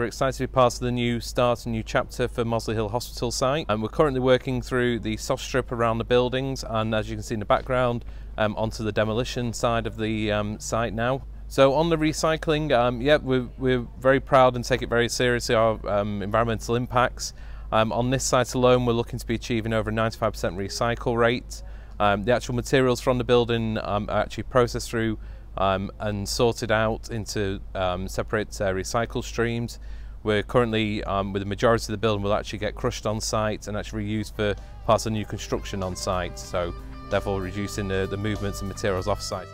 we're excited to be part of the new start, a new chapter for Mossley Hill Hospital site. And we're currently working through the soft strip around the buildings and as you can see in the background, um, onto the demolition side of the um, site now. So on the recycling, um, yeah, we're, we're, very proud and take it very seriously, our um, environmental impacts. Um, on this site alone, we're looking to be achieving over a 95% recycle rate. Um, the actual materials from the building um, are actually processed through um, and sorted out into um, separate uh, recycle streams. We're currently, um, with the majority of the building, will actually get crushed on site and actually reused for parts of new construction on site, so therefore reducing the, the movements and materials off site.